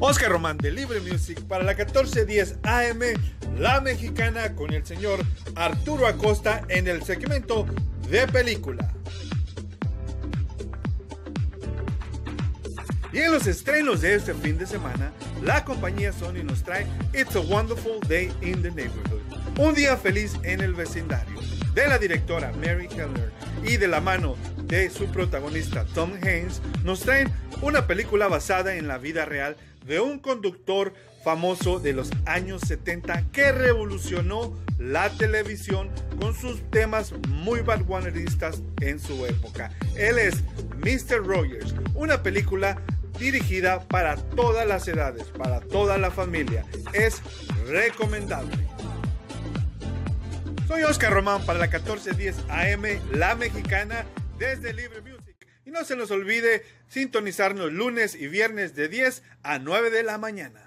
Oscar Román de Libre Music para la 1410 AM, La Mexicana con el señor Arturo Acosta en el segmento de película. Y en los estrenos de este fin de semana, la compañía Sony nos trae It's a Wonderful Day in the Neighborhood. Un día feliz en el vecindario. De la directora Mary Keller y de la mano de su protagonista Tom Haynes, nos traen una película basada en la vida real de un conductor famoso de los años 70 que revolucionó la televisión con sus temas muy vanguardistas en su época. Él es Mr. Rogers, una película dirigida para todas las edades, para toda la familia. Es recomendable. Soy Oscar Román para la 1410 AM, La Mexicana, desde Libre Music. Y no se nos olvide sintonizarnos lunes y viernes de 10 a 9 de la mañana.